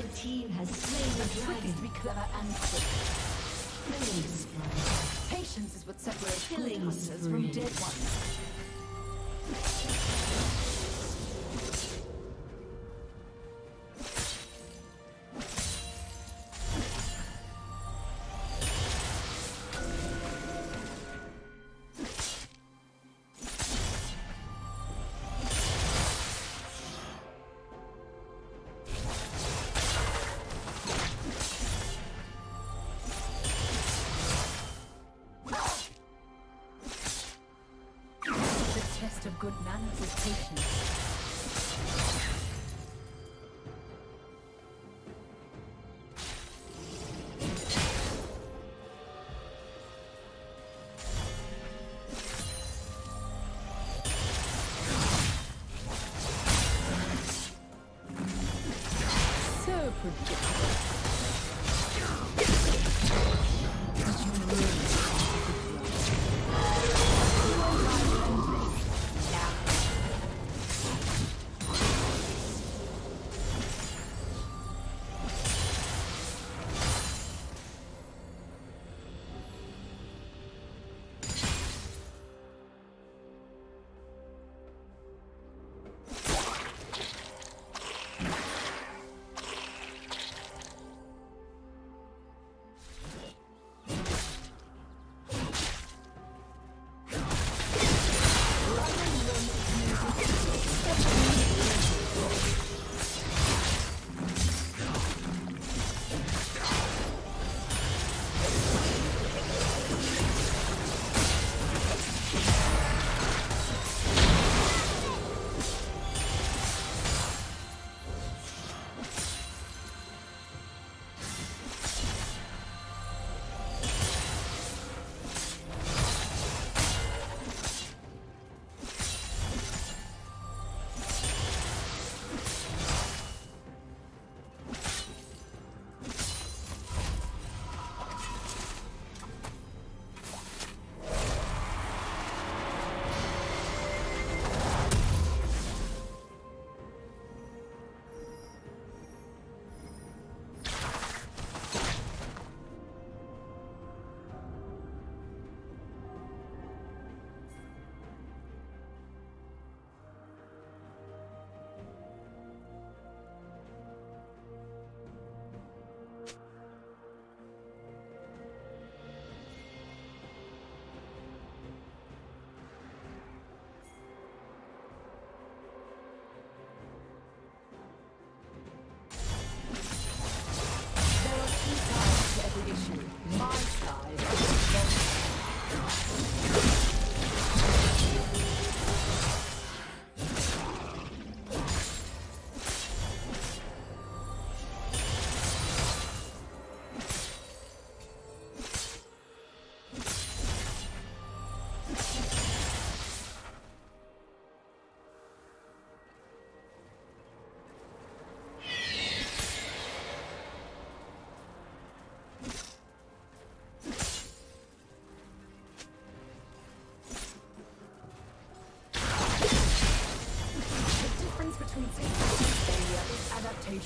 Red team has slain the dragon. to be clever and quick. Killing spree. Patience is what separates Killing hunters from dead ones. So predictable.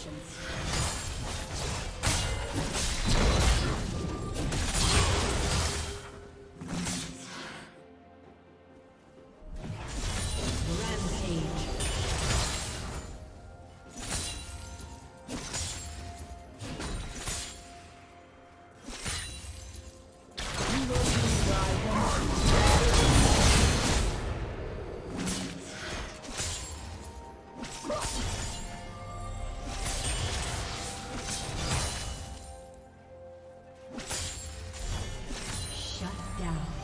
questions. down.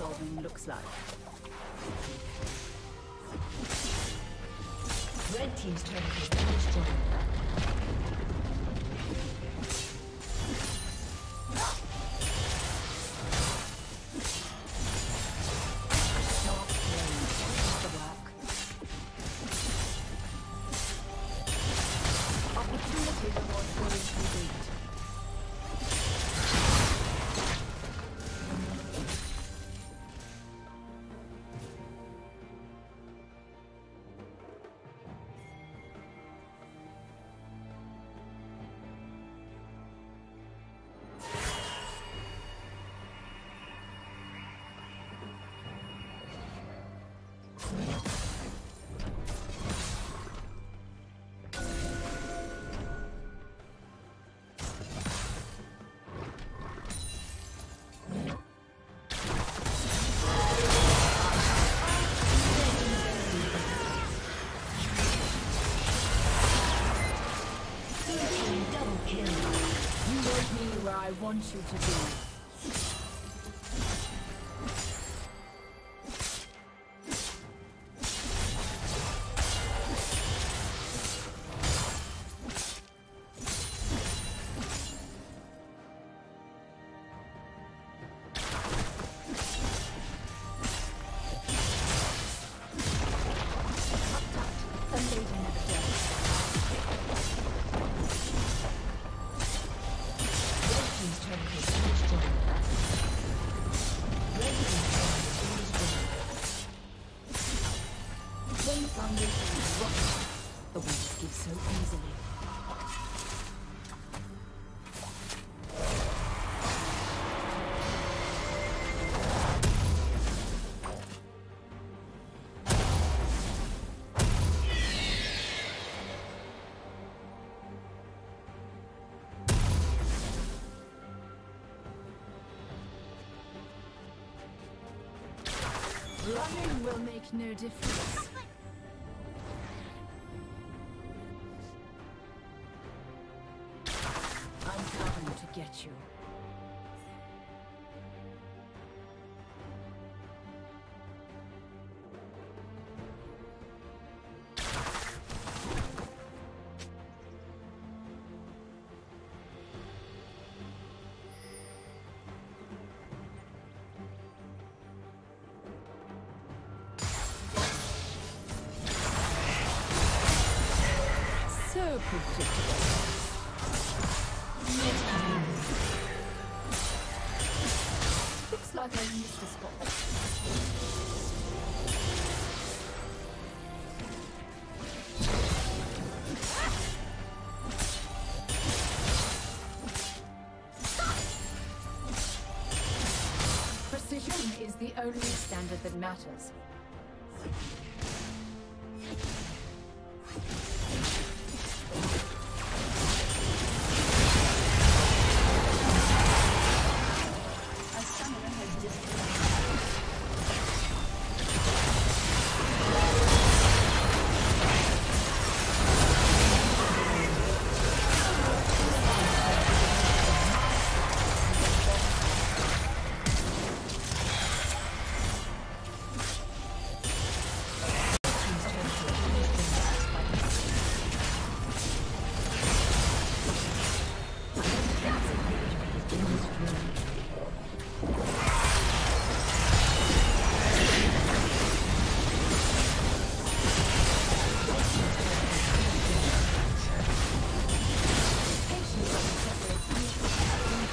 solving looks like. Red Team's turret has been destroyed. I want you to do. Running will make no difference. I'm coming to get you. Looks like I missed spot. Precision is the only standard that matters.